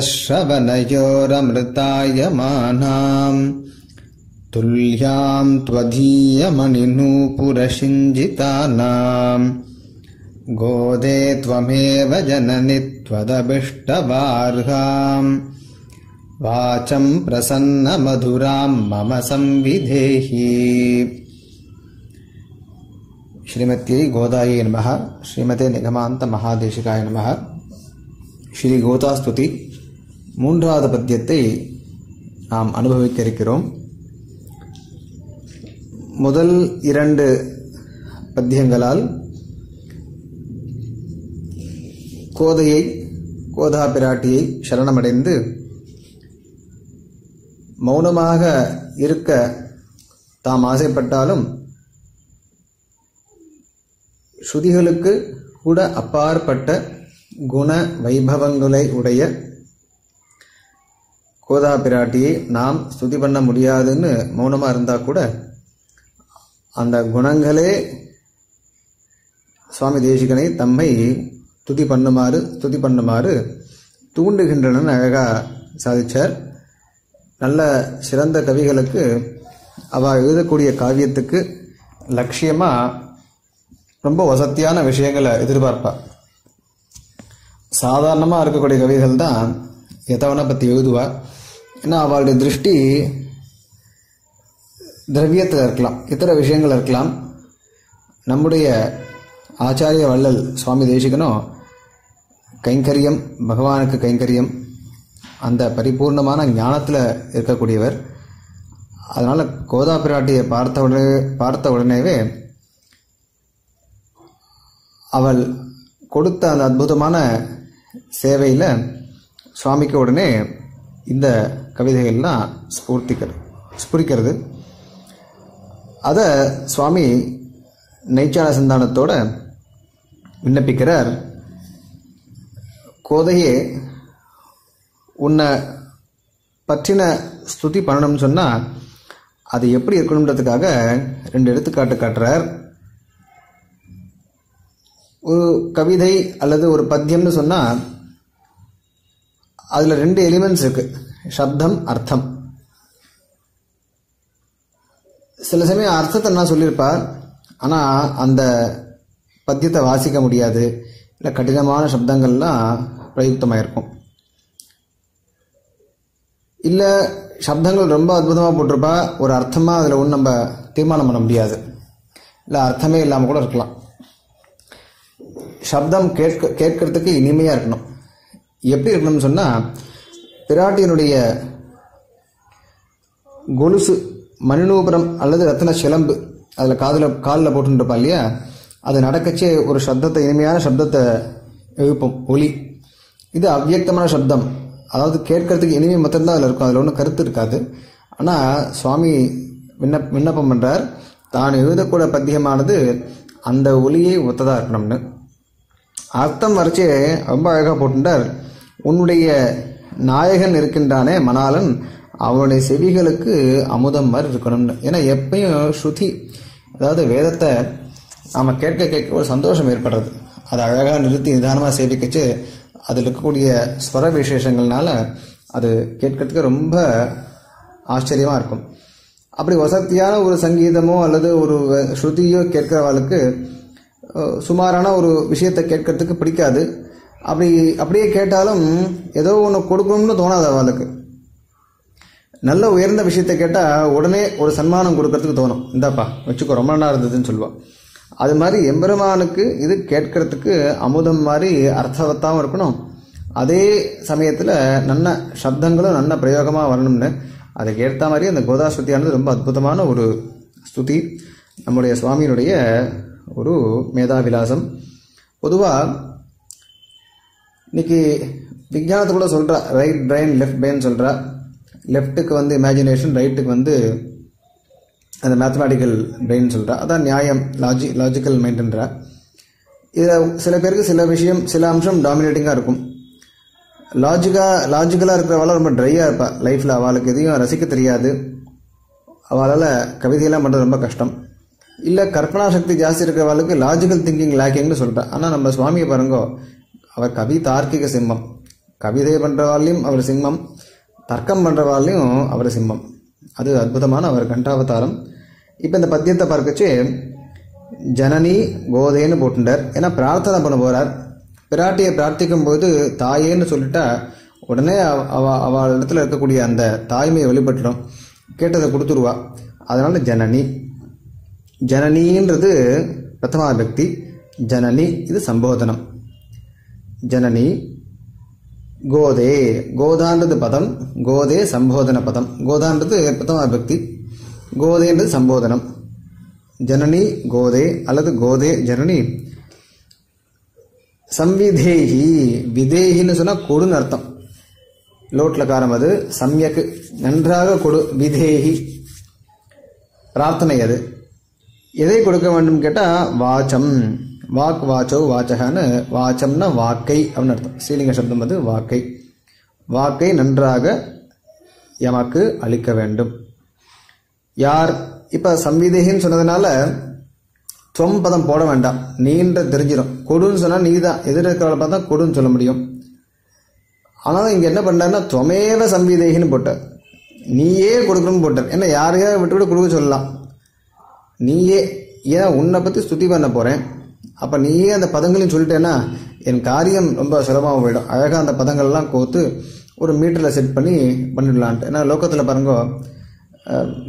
श्रवणयोरमृताय तुल्याम् तुल्यां गोदे त्वमेव जननि त्वदभिष्टवार्हाम्। वाचम् प्रसन्नमधुराम् मम संविधेहि। श्रीमत्यै गोदायै नमः। श्रीमते निगमान्तमहादेशिकाय नमः। ஸ்ரீ கோதாஸ்துதி மூன்றாவது பத்தியத்தை நாம் அனுபவிக்க இருக்கிறோம் முதல் இரண்டு பத்தியங்களால் கோதையை கோதா பிராட்டியை சரணமடைந்து மௌனமாக இருக்க தாம் ஆசைப்பட்டாலும் ஸ்ருதிகளுக்கு கூட அப்பாற்பட்ட குண வைபவங்களை உடைய கோதா பிராட்டியை நாம் ஸ்துதி பண்ண முடியாதுன்னு மௌனமாக இருந்தால் கூட அந்த குணங்களே சுவாமி தேசிகனை தம்மை துதி பண்ணுமாறு துதி பண்ணுமாறு தூண்டுகின்றன அழகாக சாதிச்சார். நல்ல சிறந்த கவிகளுக்கு அவ எழுதக்கூடிய காவியத்துக்கு லட்சியமாக ரொம்ப வசத்தியான விஷயங்களை எதிர்பார்ப்பாள் சாதாரணமாக இருக்கக்கூடிய கவிகள் தான் எதவனை பற்றி எழுதுவா? ஏன்னா அவளுடைய திருஷ்டி திரவியத்தில் இருக்கலாம். இத்தர விஷயங்கள் இருக்கலாம். நம்முடைய ஆச்சாரிய வள்ளல் சுவாமி தேசிகனும் கைங்கரியம் பகவானுக்கு கைங்கரியம் அந்த பரிபூர்ணமான ஞானத்தில் இருக்கக்கூடியவர். அதனால் கோதா பிராட்டியை பார்த்த உடனே பார்த்த உடனேவே அவள் கொடுத்த அந்த அற்புதமான சேவையில் சுவாமிக்கு உடனே இந்த கவிதைகள்லாம் ஸ்பூர்த்திக்கிறது ஸ்புரிக்கிறது. அதை சுவாமி நெய்ச்சால சந்தானத்தோட விண்ணப்பிக்கிறார். கோதையே உன்னை பற்றின ஸ்துதி பண்ணணும்னு சொன்னால் அது எப்படி இருக்கணுன்றதுக்காக ரெண்டு எடுத்துக்காட்டு காட்டுறார். ஒரு கவிதை அல்லது ஒரு பத்தியம்னு சொன்னால் அதில் ரெண்டு எலிமெண்ட்ஸ் இருக்கு. சப்தம் அர்த்தம். சில சமயம் அர்த்தத்தை நான் சொல்லியிருப்பார் ஆனால் அந்த பத்தியத்தை வாசிக்க முடியாது. இல்லை கடினமான சப்தங்கள்லாம் பிரயுக்தமாக இருக்கும் இல்லை சப்தங்கள் ரொம்ப அற்புதமாக போட்டிருப்பா ஒரு அர்த்தமாக அதில் ஒன்றும் நம்ம தீர்மானம் பண்ண முடியாது. இல்லை அர்த்தமே இல்லாமல் கூட இருக்கலாம். சப்தம் கேட்க கேட்கறதுக்கு இனிமையாக இருக்கணும். எப்படி இருக்கணும்னு சொன்னால் பிராட்டியினுடைய கொலுசு மணிநூபுரம் அல்லது ரத்ன சிலம்பு அதில் காதில் காலில் போட்டுருப்பா இல்லையா? அது நடக்கச்சே ஒரு சப்தத்தை இனிமையான சப்தத்தை எழுப்பும் ஒலி. இது அவ்வியக்தமான சப்தம். அதாவது கேட்கறதுக்கு இனிமை மட்டும்தான் அதில் இருக்கும். அதில் ஒன்றும் கருத்து இருக்காது. ஆனால் சுவாமி விண்ணப் விண்ணப்பம் பண்ணுறார் தான் எழுதக்கூட பத்தியமானது அந்த ஒலியை ஒத்ததாக இருக்கணும்னு. அர்த்தம் வரைச்சே ரொம்ப அழகாக போட்டுட்டார் உன்னுடைய நாயகன் இருக்கின்றானே மணாலன் அவனுடைய செவிகளுக்கு அமுதம் மாதிரி இருக்கணும்னு ஏன்னா எப்பயும் ஸ்ருதி அதாவது வேதத்தை நாம் கேட்க கேட்க ஒரு சந்தோஷம் ஏற்படுறது. அதை அழகாக நிறுத்தி நிதானமாக சேவிக்கச்சு அதில் இருக்கக்கூடிய ஸ்வர விசேஷங்கள்னால அது கேட்கறதுக்கு ரொம்ப ஆச்சரியமாக இருக்கும். அப்படி வசதியான ஒரு சங்கீதமோ அல்லது ஒரு ஸ்ருதியோ கேட்கிறவளுக்கு சுமாரான ஒரு விஷயத்தை கேட்கறதுக்கு பிடிக்காது. அப்படி அப்படியே கேட்டாலும் ஏதோ ஒன்று கொடுக்கணும்னு தோணாது அவளுக்கு. நல்ல உயர்ந்த விஷயத்தை கேட்டால் உடனே ஒரு சன்மானம் கொடுக்கறதுக்கு தோணும். இந்தாப்பா வச்சுக்கோ ரொம்ப நல்லா இருந்ததுன்னு சொல்லுவாள் அது மாதிரி எம்பெருமானுக்கு இது கேட்கறதுக்கு அமுதம் மாதிரி அர்த்தவத்தாகவும் இருக்கணும். அதே சமயத்தில் நல்ல சப்தங்களும் நல்ல பிரயோகமாக வரணும்னு அதுக்கு ஏற்ற மாதிரி அந்த கோதா ஸ்ருதியானது ரொம்ப அற்புதமான ஒரு ஸ்துதி. நம்முடைய சுவாமியினுடைய ஒரு மேதாவிலாசம் பொதுவாக இன்னைக்கு விஞ்ஞானத்தை கூட சொல்கிறா ரைட் பிரெயின் லெஃப்ட் பிரெயின் சொல்கிறா லெஃப்ட்டுக்கு வந்து இமேஜினேஷன் ரைட்டுக்கு வந்து அந்த மேத்தமேட்டிக்கல் பிரெயின் சொல்கிறா அதான் நியாயம் லாஜி லாஜிக்கல் மைண்டுன்றா இதில் சில பேருக்கு சில விஷயம் சில அம்சம் டாமினேட்டிங்காக இருக்கும். லாஜிக்காக லாஜிக்கலாக இருக்கிறவளாம் ரொம்ப ட்ரையாக இருப்பாள் லைஃப்பில் அவளுக்கு எதையும் ரசிக்க தெரியாது. அவளால் கவிதையெல்லாம் பண்ணுறது ரொம்ப கஷ்டம். இல்லை கற்பனா சக்தி ஜாஸ்தி இருக்கிறவளுக்கு லாஜிக்கல் திங்கிங் லேக்கிங்னு சொல்கிறேன் ஆனால் நம்ம சுவாமியை பாருங்கோ அவர் கவி தார்க்கிக சிம்மம். கவிதை பண்ணுறவாள்லையும் அவர் சிம்மம். தர்க்கம் பண்ணுறவாள்லையும் அவர் சிம்மம். அது அற்புதமான அவர் கண்டாவதாரம். இப்போ இந்த பத்தியத்தை பார்க்கச்சு ஜனனி கோதைன்னு போட்டுட்டார் ஏன்னா பிரார்த்தனை பண்ண போகிறார் பிராட்டியை பிரார்த்திக்கும் போது தாயேன்னு சொல்லிட்டா உடனே அவ- அவ அவள் இடத்துல இருக்கக்கூடிய அந்த தாய்மையை வெளிப்பட்டுடும். கேட்டதை கொடுத்துருவா. அதனால் ஜனனி. ஜனனின்றது பிரதமா விபக்தி ஜனனி இது சம்போதனம். ஜனனி கோதே. கோதான்றது பதம். கோதே சம்போதன பதம். கோதான்றது பிரதமா விபக்தி கோதேன்றது சம்போதனம். ஜனனி கோதே அல்லது கோதே ஜனனி. சம்விதேகி. விதேகின்னு சொன்னால் கொடுன்னு அர்த்தம். லோட்ல காரம் அது. சம்யக்கு நன்றாக கொடு. விதேகி. பிரார்த்தனை அது. எதை கொடுக்க வேண்டும் கேட்டால் வாச்சம் வாக் வாச்சோ வாச்சகன்னு வாச்சம்னா வாக்கை அப்படின்னு அர்த்தம். ஸ்ரீலிங்க சப்தம் வந்து வாக்கை. வாக்கை நன்றாக எமக்கு அளிக்க வேண்டும். யார் இப்போ சம்விதேகின்னு சொன்னதுனால தொம் பதம் போட வேண்டாம். நீன்ற தெரிஞ்சிடும் கொடுன்னு சொன்னால் நீ தான் எதிர்க்கிறவளை பார்த்தா கொடுன்னு சொல்ல முடியும். ஆனால் இங்கே என்ன பண்ணாருன்னா தொமேவ சம்விதேகின்னு போட்டார். நீயே கொடுக்கணும்னு போட்டார். ஏன்னா யாரையாவது விட்டு விட்டு கொடுக்க சொல்லலாம். நீயே ஏன் உன்னை பற்றி ஸ்துதி பண்ண போகிறேன் அப்போ நீயே அந்த பதங்களையும் சொல்லிட்டேன்னா என் காரியம் ரொம்ப சுலபமாக போயிடும். அழகாக அந்த பதங்கள்லாம் கோத்து ஒரு மீட்டரில் செட் பண்ணி பண்ணிடலான்ட்டு. ஏன்னா லோக்கத்தில் பாருங்கோ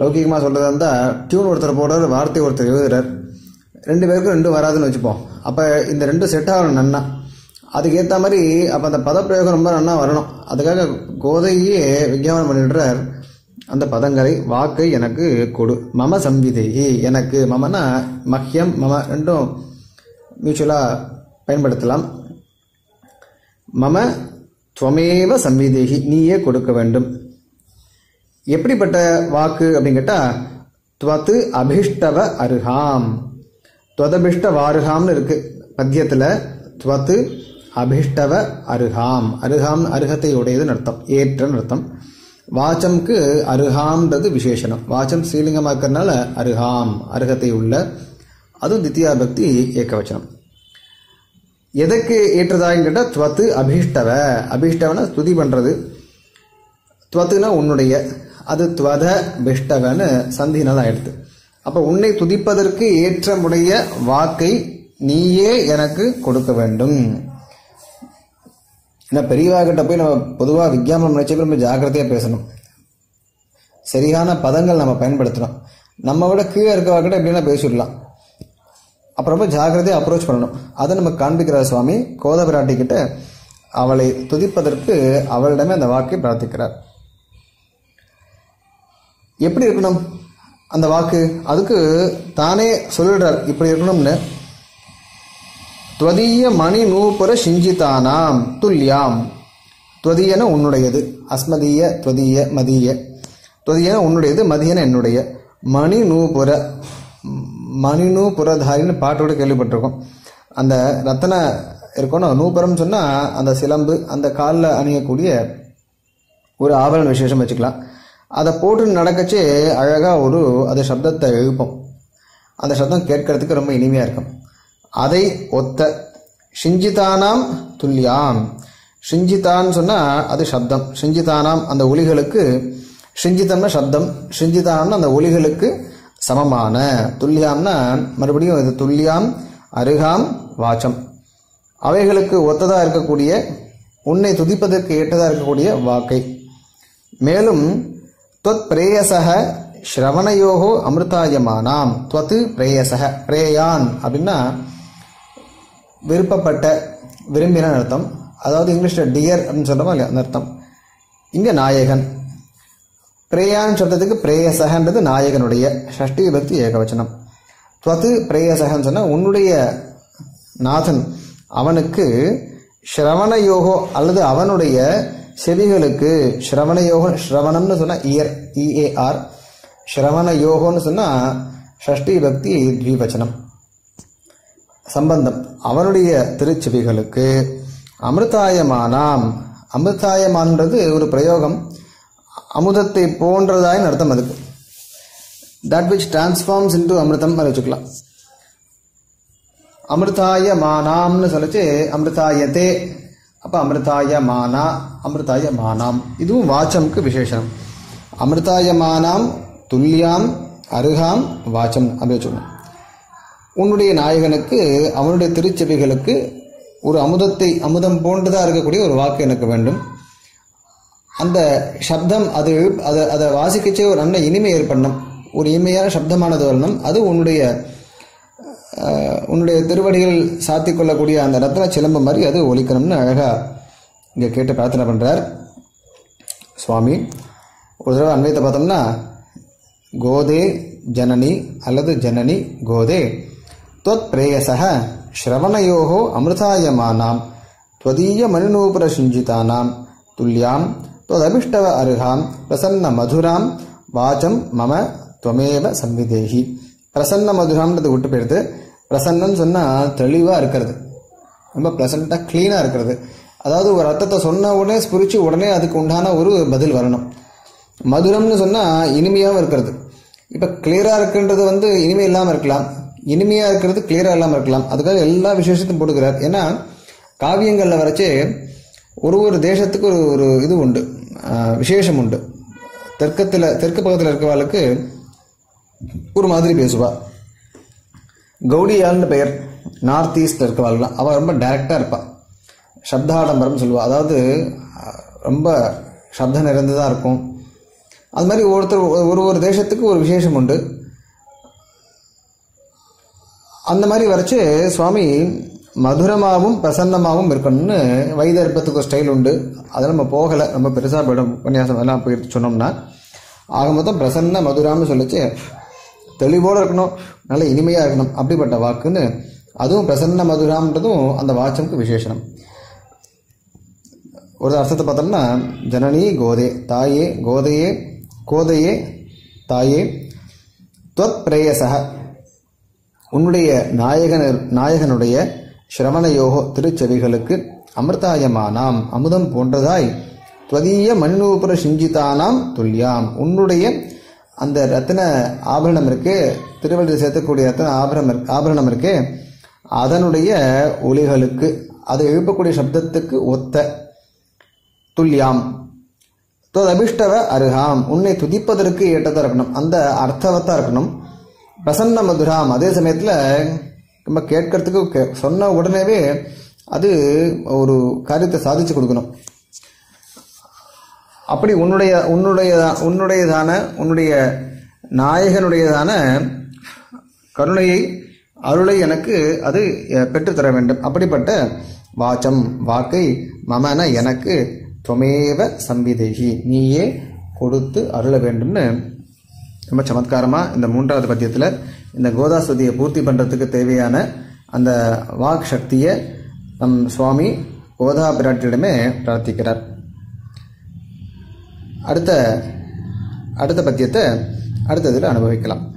லௌகிகமாக சொல்கிறதா இருந்தால் டியூன் ஒருத்தர் போடுறார் வார்த்தை ஒருத்தர் எழுதுறார். ரெண்டு பேருக்கும் ரெண்டும் வராதுன்னு வச்சுப்போம். அப்போ இந்த ரெண்டும் செட் ஆகணும் நன்னா. அதுக்கேற்ற மாதிரி அப்போ அந்த பதப்பிரயோகம் ரொம்ப நன்னா வரணும். அதுக்காக கோதையே விஞ்ஞாபனம் பண்ணிடுறார். அந்த பதங்களை வாக்கை எனக்கு கொடு. மம சம்விதேகி. எனக்கு மமனா மஹ்யம் மம ரெண்டும் மியூச்சுவலாக பயன்படுத்தலாம். மம துவமேவ சம்விதேகி. நீயே கொடுக்க வேண்டும். எப்படிப்பட்ட வாக்கு அப்படின்னு கேட்டால் துவத்து அபிஷ்டவ அருகாம் துவதபிஷ்ட வாருகாம்னு இருக்கு. பத்தியத்தில் துவத்து அபிஷ்டவ அருகாம் அருகாம் அருகத்தை உடையதுன்னு அர்த்தம். ஏற்றன்னு அர்த்தம். வாச்சம்க்கு அருகாம்ன்றது விசேஷனம். வாச்சம் ஸ்ரீலிங்கமாக்கறனால அருகாம் அருகத்தை உள்ள அதுவும் தித்தியா பக்தி ஏக்கவச்சனம். எதற்கு ஏற்றதான்னு கேட்டால் துவத்து அபீஷ்டவ. அபீஷ்டவனா ஸ்துதி பண்ணுறது துவத்துனா உன்னுடைய. அது துவத பிஷ்டவன்னு சந்தினால் ஆயிடுது அப்போ உன்னை துதிப்பதற்கு ஏற்றமுடைய வாக்கை நீயே எனக்கு கொடுக்க வேண்டும். ஏன்னா பெரியவாகிட்ட போய் நம்ம பொதுவாக விஞ்ஞாபனம் நினைச்சப்ப ரொம்ப ஜாக்கிரதையாக பேசணும். சரியான பதங்கள் நம்ம பயன்படுத்தணும். நம்ம விட கீழே இருக்கவாக்கிட்ட எப்படின்னா பேசிடலாம். அப்புறமா ஜாக்கிரதையாக அப்ரோச் பண்ணணும். அதை நம்ம காண்பிக்கிறார் சுவாமி. கோதபிராட்டி கிட்ட அவளை துதிப்பதற்கு அவளிடமே அந்த வாக்கை பிரார்த்திக்கிறார். எப்படி இருக்கணும்? அந்த வாக்கு அதுக்கு தானே சொல்லிடுறார். இப்படி இருக்கணும்னு. துவதீய மணி நூபுர சிஞ்சிதானாம் துல்யாம் துவதீயன உன்னுடையது. அஸ்மதீய துவதீய மதிய. துவதீயன உன்னுடையது மதியன என்னுடைய. மணி நூபுர மணி நூபுரதாரின்னு பாட்டோட கேள்விப்பட்டிருக்கோம். அந்த ரத்தன இருக்கணும் நூபுரம் சொன்னால் அந்த சிலம்பு அந்த காலில் அணியக்கூடிய ஒரு ஆபரண விசேஷம் வச்சுக்கலாம். அதை போட்டு நடக்கச்சே அழகாக ஒரு அது சப்தத்தை எழுப்போம். அந்த சப்தம் கேட்கறதுக்கு ரொம்ப இனிமையாக இருக்கும். அதை ஒத்த. ஷிஞ்சிதானாம் துல்யாம் ஷிஞ்சிதான்னு சொன்னால் அது சப்தம். ஷிஞ்சிதானாம் அந்த ஒலிகளுக்கு ஷிஞ்சிதம்னா சப்தம். ஷிஞ்சிதான்னு அந்த ஒலிகளுக்கு சமமான. துல்லியாம்னா மறுபடியும் இது துல்லியாம் அருகாம் வாச்சம். அவைகளுக்கு ஒத்ததாக இருக்கக்கூடிய உன்னை துதிப்பதற்கு ஏற்றதாக இருக்கக்கூடிய வாக்கை. மேலும் தொத் பிரேயசக ஸ்ரவணயோகோ அமிர்தாயமானாம். தொத்து பிரேயசக பிரேயான் அப்படின்னா விருப்பப்பட்ட விரும்பின அர்த்தம். அதாவது இங்கிலீஷில் டியர் அப்படின்னு சொல்கிறோமா இல்லையா? அந்த அர்த்தம். இங்கே நாயகன். பிரேயான்னு சொல்கிறதுக்கு பிரேயசகன்றது நாயகனுடைய ஷஷ்டி விபக்தி ஏகவச்சனம். துவது பிரேயசகன்னு சொன்னால் உன்னுடைய நாதன் அவனுக்கு ஸ்ரவணயோகோ அல்லது அவனுடைய செவிகளுக்கு ஸ்ரவண யோகம் ஸ்ரவணம்னு சொன்னால் இயர் இஏஆர் ஸ்ரவண யோகோன்னு சொன்னால் ஷஷ்டி பக்தி த்விவச்சனம் சம்பந்தம். அவனுடைய திருச்செவிகளுக்கு அமிர்தாயமானாம். அமிர்தாயமான்றது ஒரு பிரயோகம். அமுதத்தை போன்றதாயின் அர்த்தம் அதுக்கு. தட் விச் டிரான்ஸ்ஃபார்ம்ஸ் இன்டு அமிர்தம் வச்சுக்கலாம். அமிர்தாய மானாம்னு சொல்லிச்சு அமிர்தாயத்தே அப்போ அமிர்தாய மானா அமிர்தாய மானாம் இதுவும் வாச்சம்க்கு விசேஷம். அமிர்தாய மானாம் துல்லியாம் அருகாம் வாச்சம் அப்படின்னு சொல்லணும் உன்னுடைய நாயகனுக்கு அவனுடைய திருச்செவிகளுக்கு ஒரு அமுதத்தை அமுதம் போன்றதாக இருக்கக்கூடிய ஒரு வாக்கு எனக்கு வேண்டும். அந்த சப்தம் அது அதை அதை வாசிக்கச்சே ஒரு நல்ல இனிமை ஏற்படணும். ஒரு இனிமையான சப்தமானது வரணும். அது உன்னுடைய உன்னுடைய திருவடிகள் சாத்தி கொள்ளக்கூடிய அந்த ரத்ன சிலம்பு மாதிரி அது ஒலிக்கணும்னு அழகாக இங்கே கேட்டு பிரார்த்தனை பண்ணுறார் சுவாமி ஒரு தடவை அன்வயத்தை பார்த்தோம்னா கோதே ஜனனி அல்லது ஜனனி கோதே. त्वत् प्रेयसः श्रवणयोः अमृतायमानां त्वदीयमणिनूपुरसिञ्जितानां तुल्यां त्वदभिष्टव अर्हां प्रसन्नमधुरां வாச்சம் மம துவமேவ சம்விதேகி பிரசன்ன மதுராம்ன்றது விட்டு போயிடுது பிரசன்னன்னு சொன்னால் தெளிவாக இருக்கிறது ரொம்ப ப்ளசண்ட்டாக க்ளீனாக இருக்கிறது அதாவது ஒரு அர்த்தத்தை சொன்ன உடனே ஸ்புரிச்சு உடனே அதுக்கு உண்டான ஒரு பதில் வரணும் மதுரம்னு சொன்னால் இனிமையாகவும் இருக்கிறது இப்போ கிளியராக இருக்குன்றது வந்து இனிமை இல்லாமல் இருக்கலாம் இனிமையாக இருக்கிறது கிளியராக இல்லாமல் இருக்கலாம். அதுக்காக எல்லா விசேஷத்தையும் போட்டுக்கிறார். ஏன்னா காவியங்களில் வரைச்சே ஒரு ஒரு தேசத்துக்கு ஒரு ஒரு இது உண்டு. விசேஷம் உண்டு. தெற்கத்தில் தெற்கு பக்கத்தில் இருக்கவாளுக்கு ஒரு மாதிரி பேசுவா. கௌடியால்னு பெயர் நார்த் ஈஸ்ட் இருக்கிறவாள்லாம் அவள் ரொம்ப டைரக்டாக இருப்பாள் சப்தாடம்பரம் சொல்லுவாள் அதாவது ரொம்ப சப்தம் நிறைந்ததாக இருக்கும். அது மாதிரி ஒருத்தர் ஒரு ஒரு தேசத்துக்கு ஒரு விசேஷம் உண்டு. அந்த மாதிரி வரைச்சு சுவாமி மதுரமாகவும் பிரசன்னமாகவும் இருக்கணும்னு வைதர்ப்பத்துக்கு ஒரு ஸ்டைல் உண்டு. அதை நம்ம போகலை. ரொம்ப பெருசாக போயிடும். உபன்யாசம் எல்லாம் போயிட்டு சொன்னோம்னா. ஆக மொத்தம் பிரசன்ன மதுராம்னு சொல்லிச்சு. தெளிவோடு இருக்கணும். நல்ல இனிமையாக இருக்கணும். அப்படிப்பட்ட வாக்குன்னு. அதுவும் பிரசன்ன மதுராம்ன்றதும் அந்த வாட்சமுக்கு விசேஷனம். ஒரு அர்த்தத்தை பார்த்தோம்னா ஜனனி கோதே தாயே கோதையே கோதையே தாயே துவத் பிரேயசக உன்னுடைய நாயகன நாயகனுடைய சிரவணயோகோ திருச்செவிகளுக்கு அமிர்தாயமானாம் அமுதம் போன்றதாய் துவதீய மண்ணூபுர சிஞ்சிதானாம் துல்யாம் உன்னுடைய அந்த ரத்தின ஆபரணம் இருக்கு திருவள்ளுவர் சேர்த்தக்கூடிய ரத்தின ஆபரணம் ஆபரணம் இருக்கு அதனுடைய ஒலிகளுக்கு அதை எழுப்பக்கூடிய சப்தத்துக்கு ஒத்த துல்யாம் அபிஷ்டவ அருகாம். உன்னை துதிப்பதற்கு ஏற்றதாக இருக்கணும். அந்த அர்த்தவத்தாக இருக்கணும். பிரசன்ன மதுராம். அதே சமயத்தில் நம்ம கேட்கறதுக்கு கே- சொன்ன உடனேவே அது ஒரு காரியத்தை சாதிச்சு கொடுக்கணும். அப்படி உன்னுடைய உன்னுடைய உன்னுடையதான உன்னுடைய நாயகனுடையதான கருணையை அருளை எனக்கு அது பெற்றுத்தர வேண்டும். அப்படிப்பட்ட வாச்சம் வாக்கை மமன எனக்கு துவமேவ சம்பிதேகி. நீயே கொடுத்து அருள வேண்டும்னு ரொம்ப சமத்காரமாக இந்த மூன்றாவது பத்தியத்தில் இந்த கோதாஸ்வதியை பூர்த்தி பண்ணுறதுக்கு தேவையான அந்த வாக் சக்தியை நம் சுவாமி கோதா பிராட்டியிடமே பிரார்த்திக்கிறார். அடுத்த அடுத்த பத்தியத்தை அடுத்ததில் அனுபவிக்கலாம்.